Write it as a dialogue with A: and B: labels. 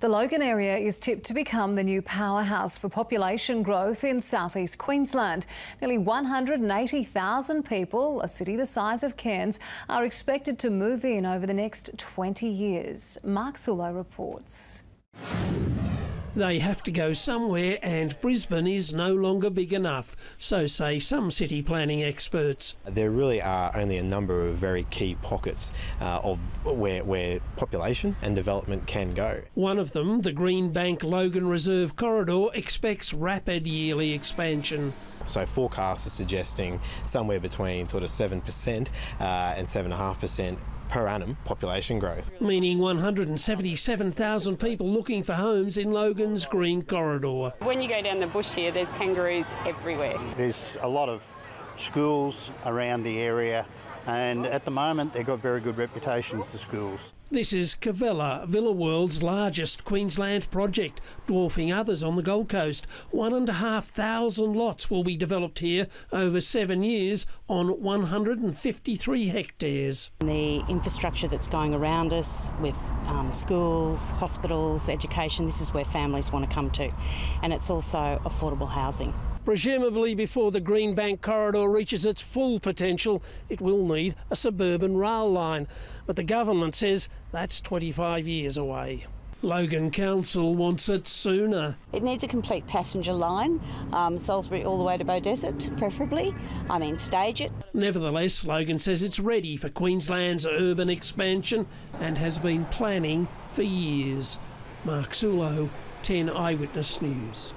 A: The Logan area is tipped to become the new powerhouse for population growth in southeast Queensland. Nearly 180,000 people, a city the size of Cairns, are expected to move in over the next 20 years. Mark Sulo reports.
B: They have to go somewhere, and Brisbane is no longer big enough, so say some city planning experts.
C: There really are only a number of very key pockets uh, of where, where population and development can go.
B: One of them, the Greenbank Logan Reserve Corridor, expects rapid yearly expansion.
C: So forecasts are suggesting somewhere between sort of 7% uh, and 7.5% per annum population growth.
B: Meaning 177,000 people looking for homes in Logan's Green Corridor.
D: When you go down the bush here, there's kangaroos everywhere.
E: There's a lot of schools around the area and at the moment they've got very good reputations, the schools.
B: This is Covella, Villa World's largest Queensland project, dwarfing others on the Gold Coast. One and a half thousand lots will be developed here over seven years on 153 hectares.
F: The infrastructure that's going around us with um, schools, hospitals, education, this is where families want to come to. And it's also affordable housing.
B: Presumably, before the Greenbank corridor reaches its full potential, it will need a suburban rail line. But the government says that's 25 years away. Logan Council wants it sooner.
G: It needs a complete passenger line, um, Salisbury all the way to Beaudesert, preferably. I mean, stage it.
B: Nevertheless, Logan says it's ready for Queensland's urban expansion and has been planning for years. Mark Sulo, 10 Eyewitness News.